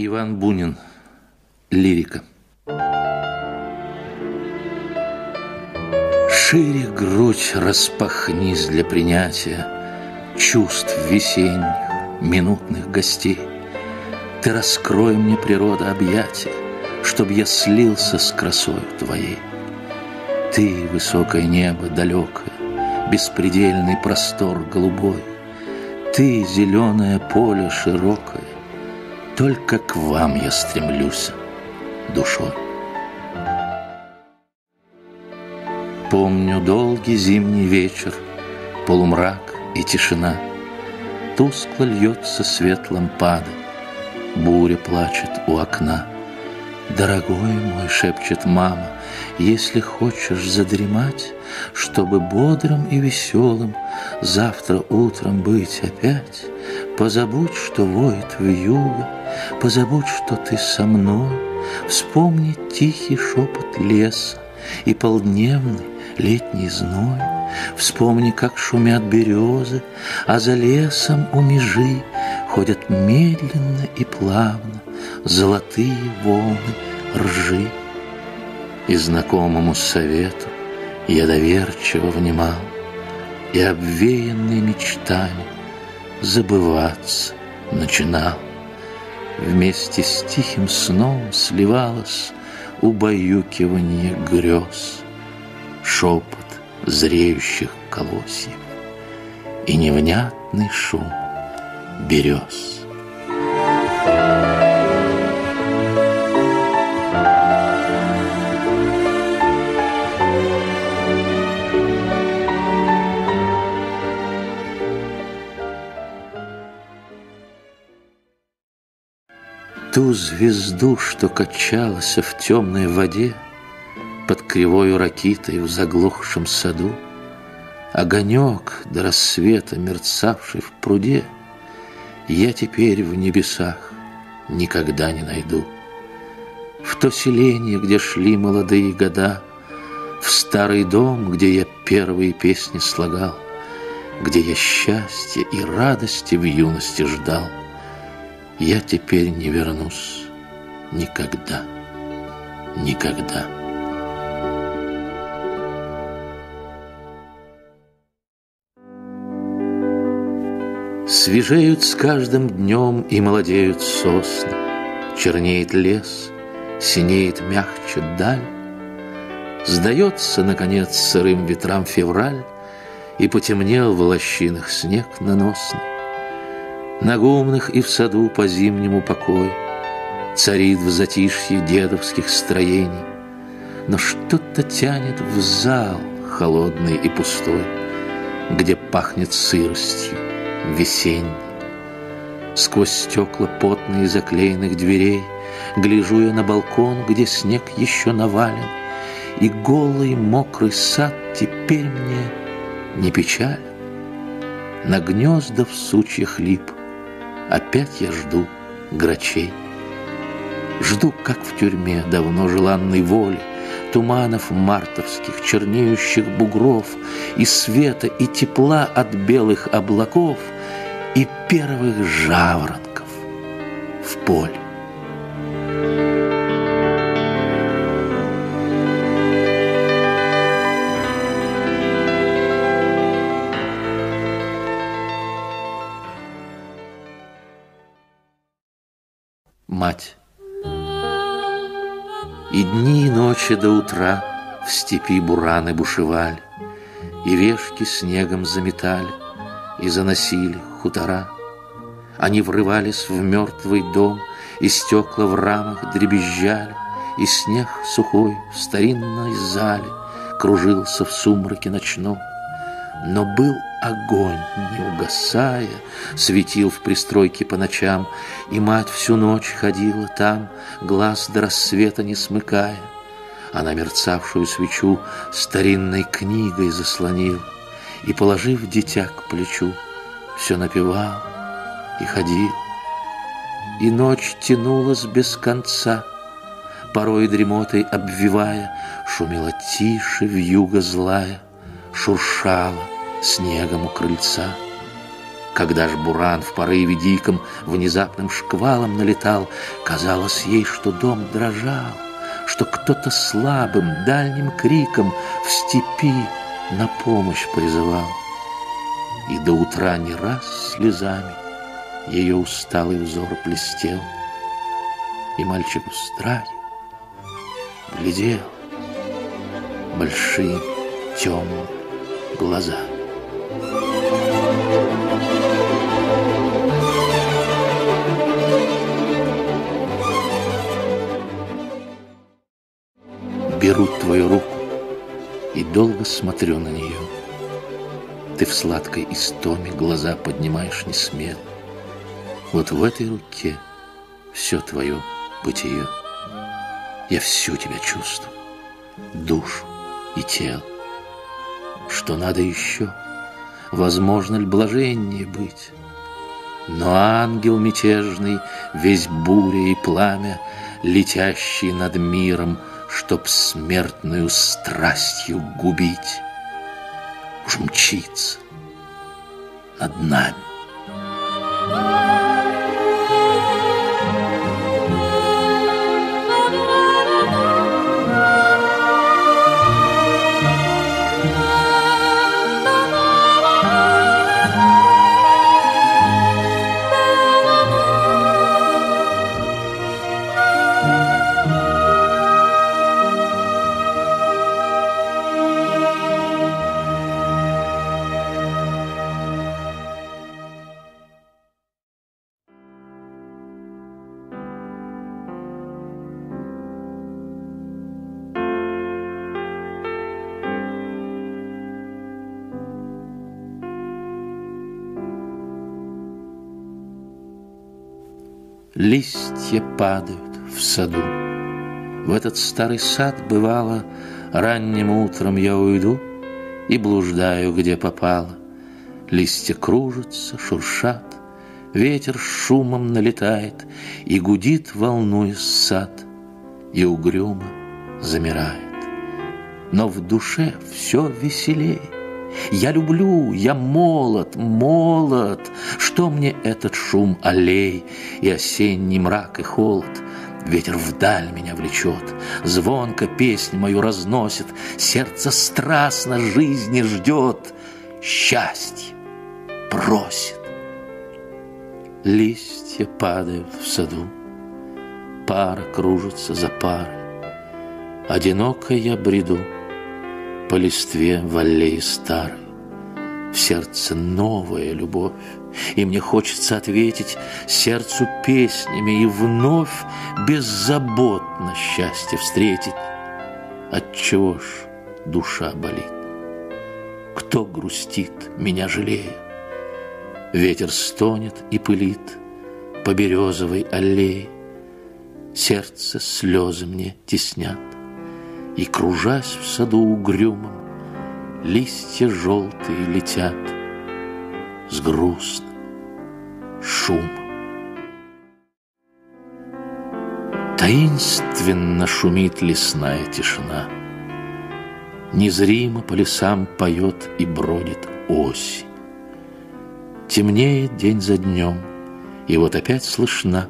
Иван Бунин. Лирика. Шире грудь распахнись для принятия Чувств весенних, минутных гостей. Ты раскрой мне природа объятия, Чтоб я слился с красою твоей. Ты — высокое небо далекое, Беспредельный простор голубой. Ты — зеленое поле широкое, Только к вам я стремлюсь душой. Помню долгий зимний вечер, Полумрак и тишина. Тускло льется свет лампады, Буря плачет у окна. Дорогой мой, шепчет мама, Если хочешь задремать, Чтобы бодрым и веселым Завтра утром быть опять, Позабудь, что воет в юго, Позабудь, что ты со мной, Вспомни тихий шепот леса И полдневный летний зной. Вспомни, как шумят березы, А за лесом у межи Ходят медленно и плавно Золотые волны ржи. И знакомому совету Я доверчиво внимал, И обвеянный мечтами Забываться начинал. Вместе с тихим сном сливалось Убаюкивание грез, Шепот зреющих колосьев И невнятный шум берез. Ту звезду, что качалась в темной воде Под кривою ракитой в заглохшем саду, Огонек до рассвета, мерцавший в пруде, Я теперь в небесах никогда не найду. В то селение, где шли молодые года, В старый дом, где я первые песни слагал, Где я счастья и радости в юности ждал, Я теперь не вернусь никогда, никогда. Свежеют с каждым днем и молодеют сосны, Чернеет лес, синеет мягче даль. Сдается, наконец, сырым ветрам февраль, И потемнел в лощинах снег наносный. На гумнах и в саду по зимнему покой Царит в затишье дедовских строений, Но что-то тянет в зал холодный и пустой, Где пахнет сыростью весенний. Сквозь стекла потные заклеенных дверей Гляжу я на балкон, где снег еще навален, И голый мокрый сад теперь мне не печаль. На гнезда в сучьях лип Опять я жду грачей. Жду, как в тюрьме давно желанной воли, Туманов мартовских, чернеющих бугров, И света, и тепла от белых облаков, И первых жаворонков в поле. И дни, и ночи до утра В степи бураны бушевали, И вешки снегом заметали, И заносили хутора. Они врывались в мертвый дом, И стекла в рамах дребезжали, И снег сухой в старинной зале Кружился в сумраке ночном. Но был огонь, не угасая, Светил в пристройке по ночам, И мать всю ночь ходила там, Глаз до рассвета не смыкая. Она мерцавшую свечу Старинной книгой заслонила, И, положив дитя к плечу, Все напевал и ходил. И ночь тянулась без конца, Порой дремотой обвивая, Шумела тише вьюга злая, Шуршала снегом у крыльца. Когда ж буран в порыве диком внезапным шквалом налетал, казалось ей, что дом дрожал, что кто-то слабым дальним криком в степи на помощь призывал. И до утра не раз слезами ее усталый взор блестел, и мальчик в страхе глядел большие темные глаза. Беру твою руку и долго смотрю на нее. Ты в сладкой истоме глаза поднимаешь не смело. Вот в этой руке все твое бытие. Я всю тебя чувствую, душу и тело. Что надо еще? Возможно ли блаженнее быть? Но ангел мятежный, весь буря и пламя, Летящий над миром, Чтоб смертную страстью губить, Уж мчится над нами. Листья падают в саду. В этот старый сад бывало, Ранним утром я уйду И блуждаю, где попало. Листья кружатся, шуршат, Ветер шумом налетает И гудит, волнуясь сад, И угрюмо замирает. Но в душе все веселее. Я люблю, я молод, молод. Что мне этот шум аллей и осенний мрак и холод? Ветер вдаль меня влечет, звонко песнь мою разносит, Сердце страстно жизни ждет, счастье просит. Листья падают в саду, пара кружится за парой. Одиноко я бреду, по листве в аллее старой. В сердце новая любовь, и мне хочется ответить сердцу песнями и вновь беззаботно счастье встретить. Отчего ж душа болит? Кто грустит, меня жалея? Ветер стонет и пылит по березовой аллее. Сердце слезы мне теснят. И, кружась в саду угрюмом, Листья желтые летят С грустным шумом. Таинственно шумит лесная тишина, Незримо по лесам поет и бродит осень. Темнеет день за днем, и вот опять слышна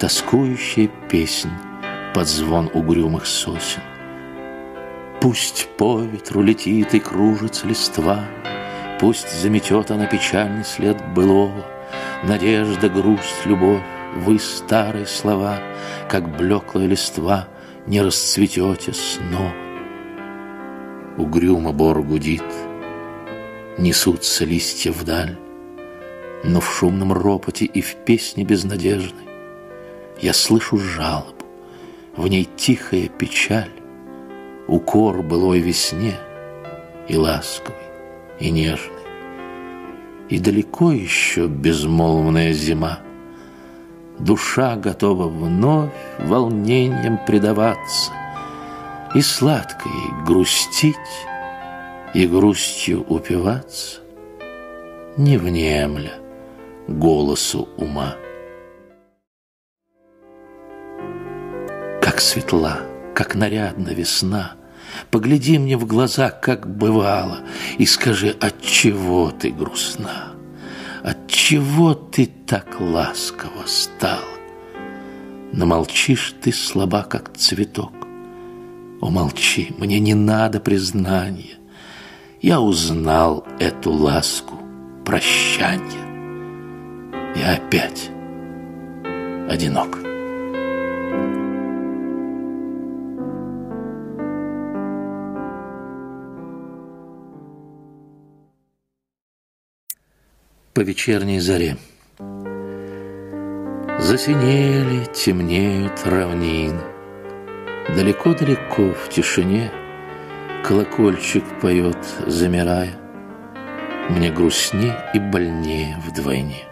Тоскующая песнь под звон угрюмых сосен. Пусть по ветру летит и кружится листва, Пусть заметет она печальный след былого, Надежда, грусть, любовь, вы старые слова, Как блеклая листва, не расцветете снова. Угрюмо бор гудит, несутся листья вдаль, Но в шумном ропоте и в песне безнадежной Я слышу жалобу, в ней тихая печаль, укор былой весне, и ласковый, и нежный. И далеко еще безмолвная зима. Душа готова вновь волнением предаваться И сладкой грустить, и грустью упиваться, Не внемля голосу ума. Как светла, как нарядна весна, Погляди мне в глаза, как бывало, И скажи, от чего ты грустна? Отчего ты так ласково стала? Но молчишь ты слаба, как цветок. Умолчи, мне не надо признания. Я узнал эту ласку прощания. Я опять одинок. По вечерней заре. Засинели, темнеют равнины. Далеко-далеко в тишине Колокольчик поет, замирая. Мне грустнее и больнее вдвойне.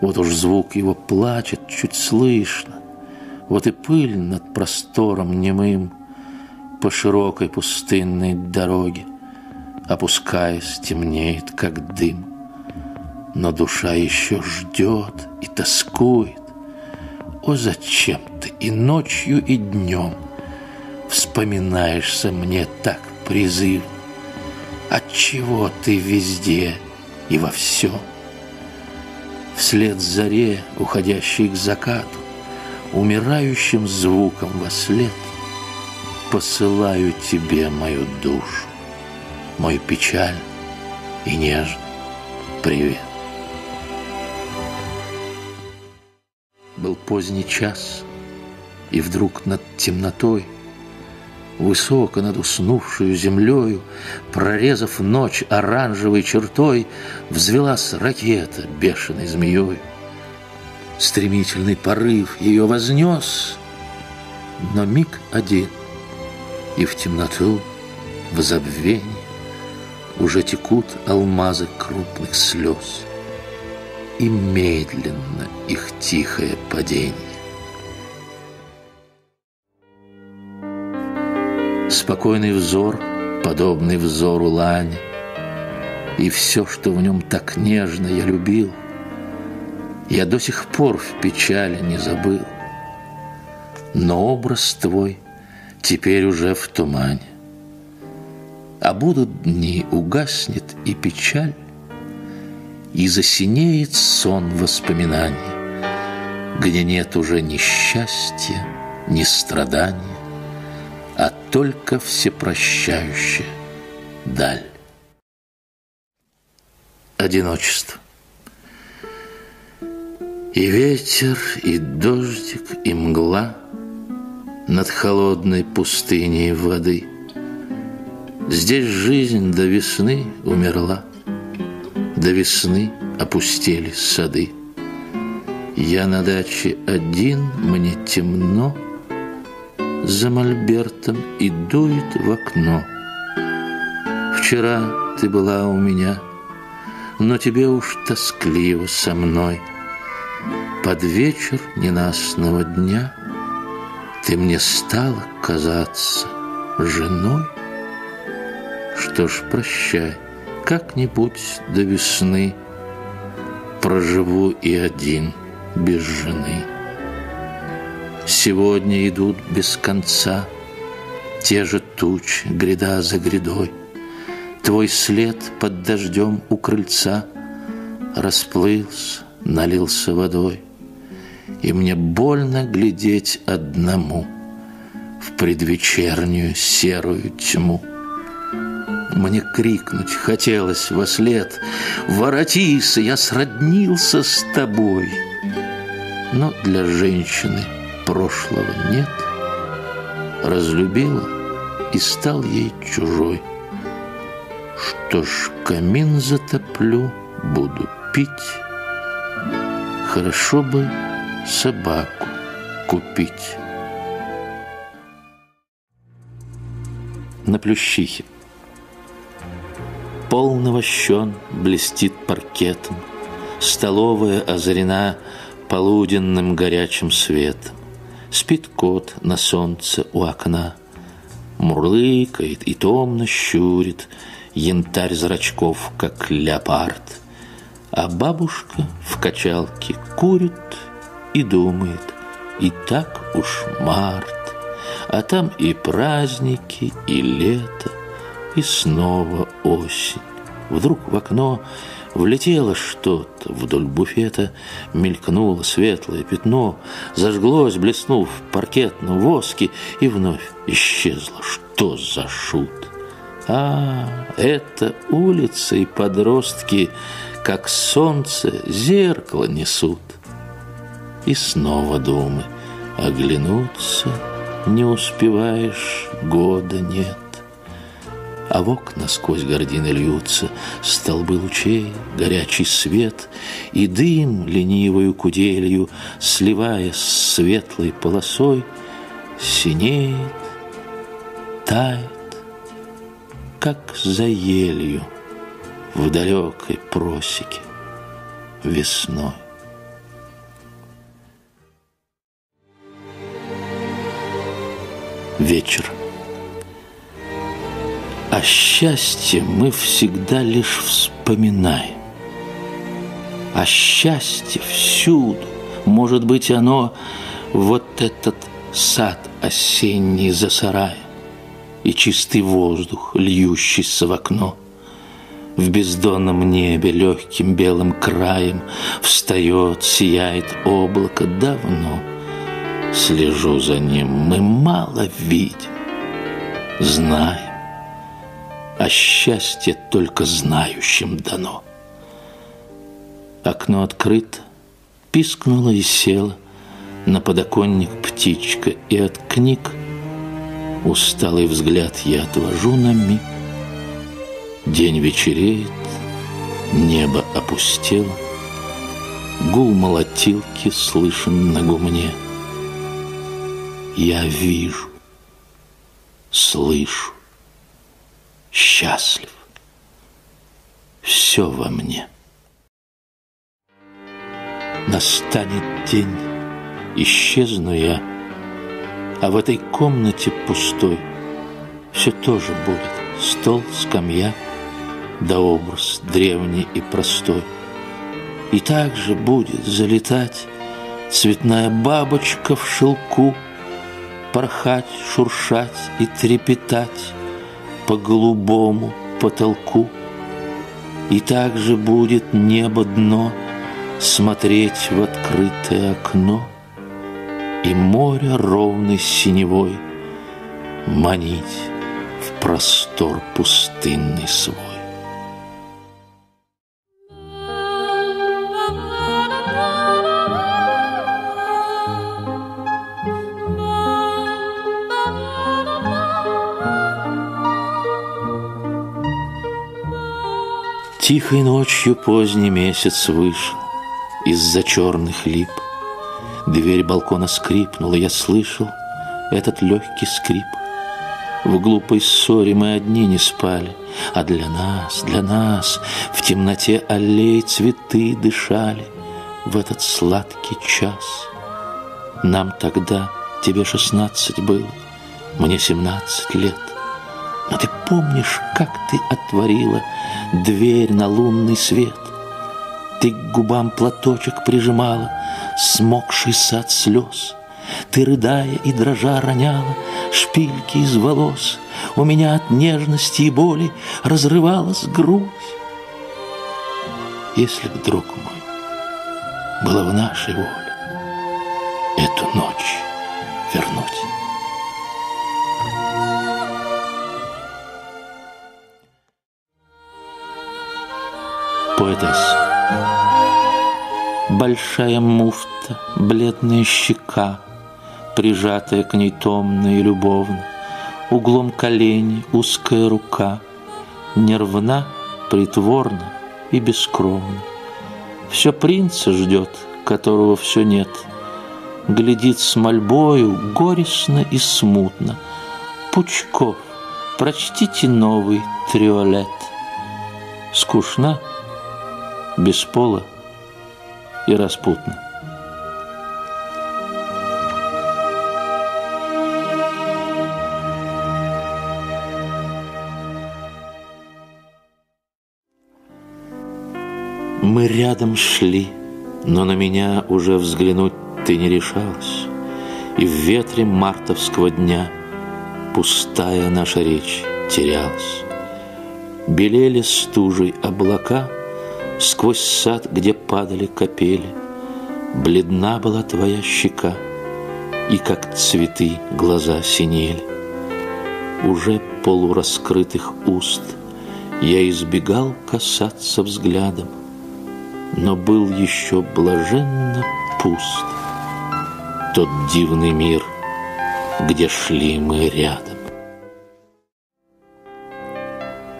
Вот уж звук его плачет, чуть слышно. Вот и пыль над простором немым По широкой пустынной дороге Опускаясь, темнеет, как дым Но душа еще ждет и тоскует. О, зачем ты и ночью, и днем Вспоминаешься мне так призыв? Отчего ты везде и во всем? Вслед заре, уходящей к закату Умирающим звуком во след Посылаю тебе мою душу Мой печаль и нежный привет Был поздний час, и вдруг над темнотой, Высоко над уснувшую землею, Прорезав ночь оранжевой чертой, Взвелась ракета бешеной змеей. Стремительный порыв ее вознес, Но миг один, и в темноту, в забвении Уже текут алмазы крупных слез — и медленно их тихое падение. Спокойный взор, подобный взору лани, И все, что в нем так нежно я любил, Я до сих пор в печали не забыл. Но образ твой теперь уже в тумане, А будут дни, угаснет и печаль, и засинеет сон воспоминаний, Где нет уже ни счастья, ни страдания, А только всепрощающая даль. Одиночество. И ветер, и дождик, и мгла Над холодной пустыней воды. Здесь жизнь до весны умерла — до весны опустели сады. Я на даче один, мне темно, За мольбертом и дует в окно. Вчера ты была у меня, Но тебе уж тоскливо со мной. Под вечер ненастного дня Ты мне стала казаться женой. Что ж, прощай, как-нибудь до весны Проживу и один без жены. Сегодня идут без конца Те же тучи, гряда за грядой. Твой след под дождем у крыльца Расплылся, налился водой. И мне больно глядеть одному В предвечернюю серую тьму. Мне крикнуть хотелось во след. «Воротись, я сроднился с тобой!» Но для женщины прошлого нет. Разлюбила и стал ей чужой. Что ж, камин затоплю, буду пить. Хорошо бы собаку купить На Плющихе Пол навощен, блестит паркетом, Столовая озарена полуденным горячим светом. Спит кот на солнце у окна, Мурлыкает и томно щурит Янтарь зрачков, как леопард. А бабушка в качалке курит И думает, и так уж март, А там и праздники, и лето — и снова осень. Вдруг в окно Влетело что-то вдоль буфета, мелькнуло светлое пятно, зажглось, блеснув в паркетном воске, и вновь исчезло. Что за шут? А, это улица и подростки, как солнце, зеркало несут. И снова думы, оглянуться не успеваешь, года нет. А в окна сквозь гордины льются Столбы лучей, горячий свет, И дым ленивою куделью, Сливаясь с светлой полосой, Синеет, тает, как за елью В далекой просеке весной. Вечер. А счастье мы всегда лишь вспоминаем. А счастье всюду, может быть, оно вот этот сад осенний за сараем и чистый воздух, льющийся в окно. В бездонном небе легким белым краем Встает, сияет облако давно. Слежу за ним, мы мало видим, знаем а счастье только знающим дано. Окно открыто, пискнула и села на подоконник птичка, и от книг усталый взгляд я отвожу на миг. День вечереет, небо опустело, гул молотилки слышен на гумне. Я вижу, слышу, счастлив. Все во мне. Настанет день, исчезну я, а в этой комнате пустой все тоже будет стол, скамья, да образ древний и простой. И также будет залетать цветная бабочка в шелку, порхать, шуршать и трепетать по голубому потолку. И также будет небо дно Смотреть в открытое окно И море ровной синевой Манить в простор пустынный свой. Тихой ночью поздний месяц вышел Из-за черных лип. Дверь балкона скрипнула, я слышал Этот легкий скрип. В глупой ссоре мы одни не спали, А для нас, для нас В темноте аллей цветы дышали В этот сладкий час. Нам тогда, тебе шестнадцать было, Мне семнадцать лет — но ты помнишь, как ты отворила дверь на лунный свет? Ты к губам платочек прижимала, смокшийся от слез. Ты, рыдая и дрожа, роняла шпильки из волос. У меня от нежности и боли разрывалась грудь. Если б, друг мой, было в нашей воле эту ночь вернуть. Поэтесса. Большая муфта, бледная щека, Прижатая к ней томно и любовно, Углом колени узкая рука, Нервна, притворна и бескровна. Все принца ждет, которого все нет, Глядит с мольбою горестно и смутно. Пучков, прочтите новый триолет. Скучна — бесполо и распутно. Мы рядом шли, но на меня уже взглянуть ты не решалась. И в ветре мартовского дня пустая наша речь терялась. Белели стужей облака — Сквозь сад, где падали капели, Бледна была твоя щека, И как цветы глаза синели. Уже полураскрытых уст Я избегал касаться взглядом, Но был еще блаженно пуст Тот дивный мир, где шли мы рядом.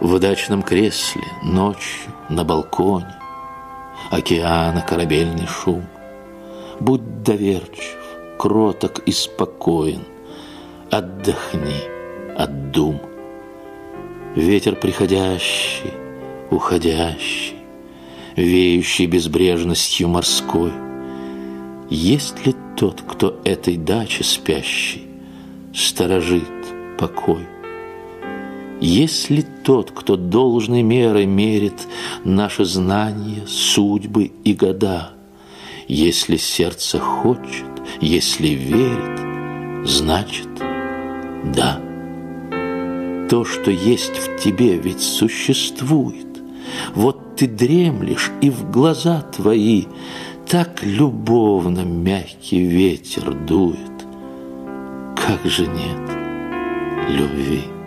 В дачном кресле ночью на балконе Океана корабельный шум. Будь доверчив, кроток и спокоен, Отдохни от дум. Ветер приходящий, уходящий, Веющий безбрежностью морской. Есть ли тот, кто этой даче спящий Сторожит покой? Есть ли тот, кто должной мерой мерит Наши знания, судьбы и года? Если сердце хочет, если верит, значит, да. То, что есть в тебе, ведь существует. Вот ты дремлешь, и в глаза твои Так любовно мягкий ветер дует. Как же нет любви?